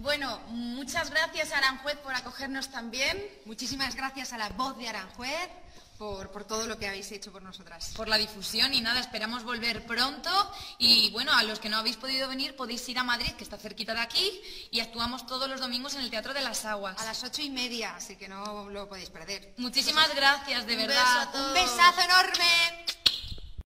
Bueno, muchas gracias a Aranjuez por acogernos también. Muchísimas gracias a la voz de Aranjuez por, por, todo lo que habéis hecho por nosotras. Por la difusión y nada, esperamos volver pronto. Y bueno, a los que no habéis podido venir podéis ir a Madrid, que está cerquita de aquí, y actuamos todos los domingos en el Teatro de las Aguas. A las ocho y media, así que no lo podéis perder. Muchísimas gracias, de verdad. Un besazo enorme.